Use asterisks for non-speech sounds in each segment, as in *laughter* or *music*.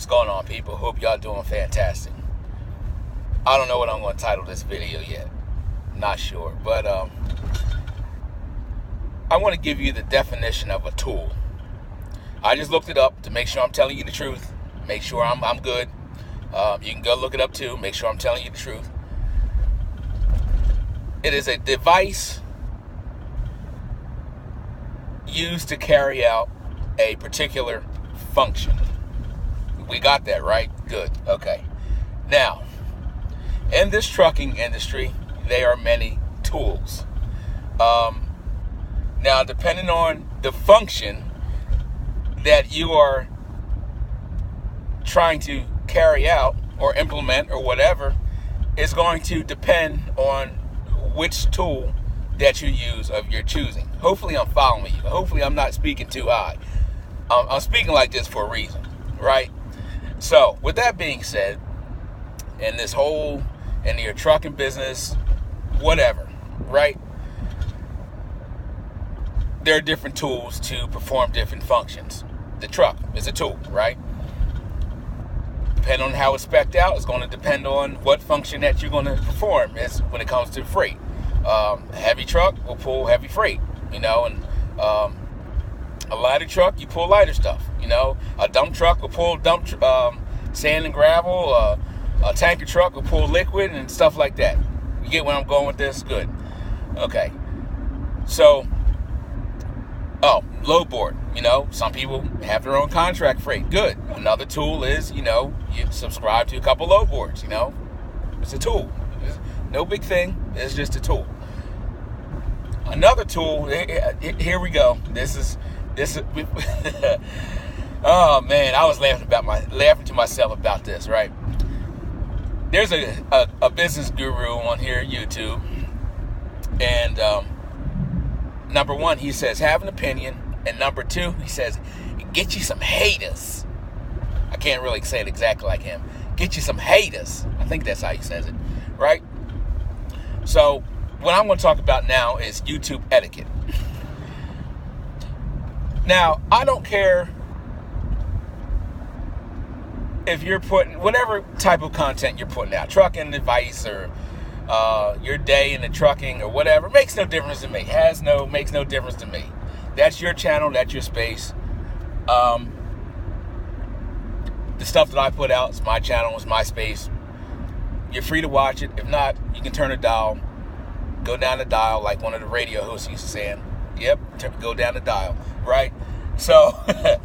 What's going on, people? Hope y'all doing fantastic. I don't know what I'm going to title this video yet. Not sure, but um, I want to give you the definition of a tool. I just looked it up to make sure I'm telling you the truth. Make sure I'm I'm good. Um, you can go look it up too. Make sure I'm telling you the truth. It is a device used to carry out a particular function. We got that, right? Good. Okay. Now, in this trucking industry, there are many tools. Um, now, depending on the function that you are trying to carry out or implement or whatever, is going to depend on which tool that you use of your choosing. Hopefully, I'm following you. Hopefully, I'm not speaking too high. I'm speaking like this for a reason, right? So, with that being said, in this whole in your trucking business, whatever, right? There are different tools to perform different functions. The truck is a tool, right? Depending on how it's specced out, it's going to depend on what function that you're going to perform. Is when it comes to freight. Um, heavy truck will pull heavy freight, you know, and um, a lighter truck you pull lighter stuff. You know, a dump truck will pull dump tr- um, sand and gravel. Uh, a tanker truck will pull liquid and stuff like that. You get where I'm going with this? Good. Okay. So, oh, load board. You know, some people have their own contract freight. Good. Another tool is, you know, you subscribe to a couple load boards. You know, it's a tool. It's no big thing. It's just a tool. Another tool. Here we go. This is this. Is, *laughs* oh man, I was laughing about my laughing to myself about this. Right there's a, a, a, business guru on here YouTube, and um, number one, he says have an opinion, and number two, he says get you some haters. I can't really say it exactly like him. Get you some haters. I think that's how he says it, right? So, what I'm going to talk about now is YouTube etiquette. *laughs* Now, I don't care if you're putting whatever type of content you're putting out, trucking advice or uh, your day in the trucking or whatever, makes no difference to me. Has no makes no difference to me. That's your channel. That's your space. Um, the stuff that I put out is my channel. It's my space. You're free to watch it. If not, you can turn the dial. Go down the dial like one of the radio hosts used to saying. Yep, go down the dial. Right. So. *laughs*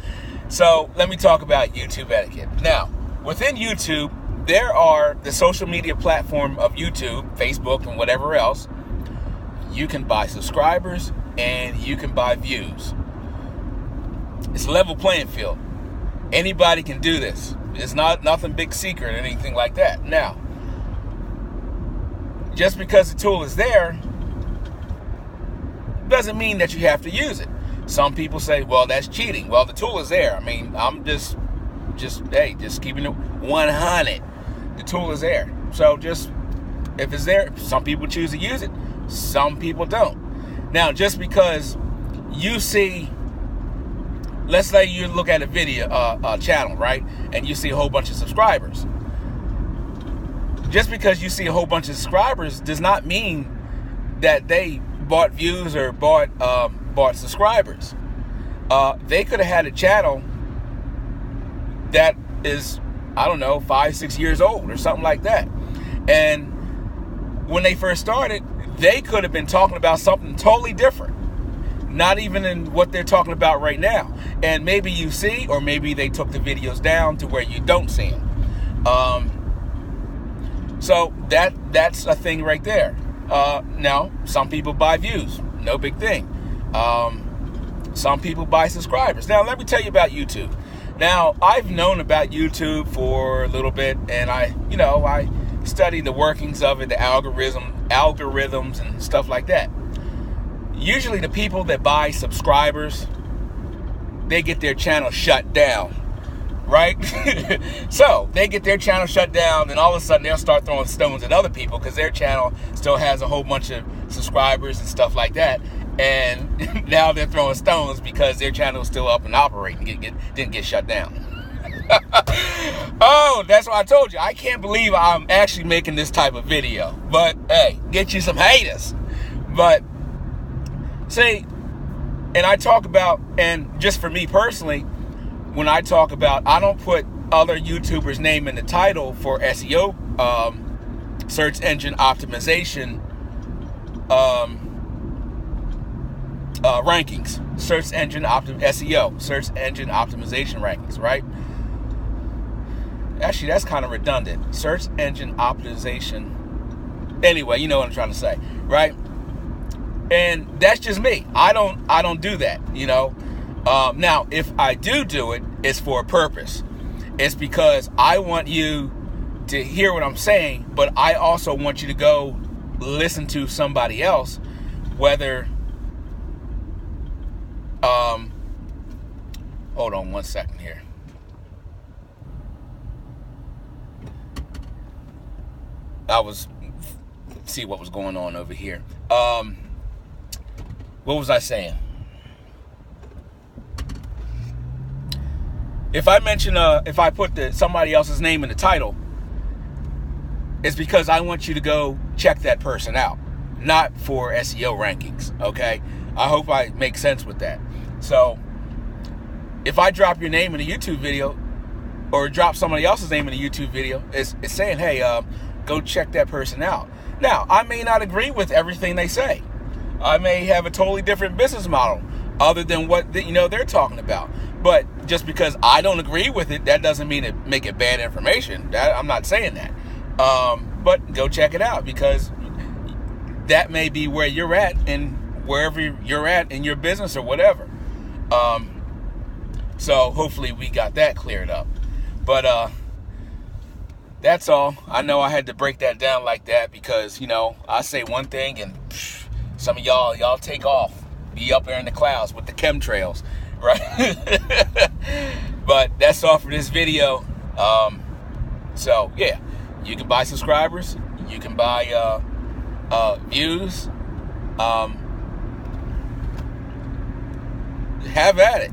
So let me talk about YouTube etiquette. Now, within YouTube, there are the social media platform of YouTube, Facebook, and whatever else. You can buy subscribers and you can buy views. It's a level playing field. Anybody can do this. It's not nothing big secret or anything like that. Now, just because the tool is there doesn't mean that you have to use it. Some people say, well, that's cheating. Well, the tool is there. I mean, I'm just, just, hey, just keeping it 100. The tool is there. So just, if it's there, some people choose to use it. Some people don't. Now, just because you see, let's say you look at a video, uh, channel, right? And you see a whole bunch of subscribers. Just because you see a whole bunch of subscribers does not mean that they bought views or bought um, bought subscribers. Uh, they could have had a channel that is, I don't know, five, six years old or something like that. And when they first started, they could have been talking about something totally different. Not even in what they're talking about right now. And maybe you see, or maybe they took the videos down to where you don't see them. Um, so that that's a thing right there. Uh, now, some people buy views, no big thing. Um, some people buy subscribers. Now, let me tell you about YouTube. Now, I've known about YouTube for a little bit, and I, you know, I studied the workings of it, the algorithm, algorithms, and stuff like that. Usually, the people that buy subscribers, they get their channel shut down, right? *laughs* so they get their channel shut down, and all of a sudden they'll start throwing stones at other people because their channel still has a whole bunch of subscribers and stuff like that and *laughs* now they're throwing stones because their channel is still up and operating, get, get, didn't get shut down. *laughs* oh, that's why I told you I can't believe I'm actually making this type of video. But hey, get you some haters. But see, and I talk about and just for me personally, when I talk about I don't put other YouTubers' name in the title for SEO um, search engine optimization um, uh, rankings, search engine optim SEO, search engine optimization rankings, right? Actually, that's kind of redundant. Search engine optimization. Anyway, you know what I'm trying to say, right? And that's just me. I don't I don't do that, you know. Um, now, if I do do it, it's for a purpose. It's because I want you to hear what I'm saying, but I also want you to go listen to somebody else, whether um hold on one second here. I was see what was going on over here. Um, what was I saying? If I mention uh, if I put the somebody else's name in the title, it's because I want you to go check that person out, not for SEO rankings. Okay, I hope I make sense with that. So, if I drop your name in a YouTube video, or drop somebody else's name in a YouTube video, it's, it's saying, hey, uh, go check that person out. Now, I may not agree with everything they say. I may have a totally different business model other than what the, you know they're talking about. But just because I don't agree with it, that doesn't mean it make it bad information. That, I'm not saying that. Um, but go check it out because that may be where you're at and wherever you're at in your business or whatever. Um, so hopefully we got that cleared up. But uh, that's all. I know I had to break that down like that because, you know, I say one thing and psh, some of y'all, y'all take off. Be up there in the clouds with the chemtrails, *laughs* right? but that's all for this video. Um, so, yeah, you can buy subscribers. You can buy uh, uh, views. Um, have at it.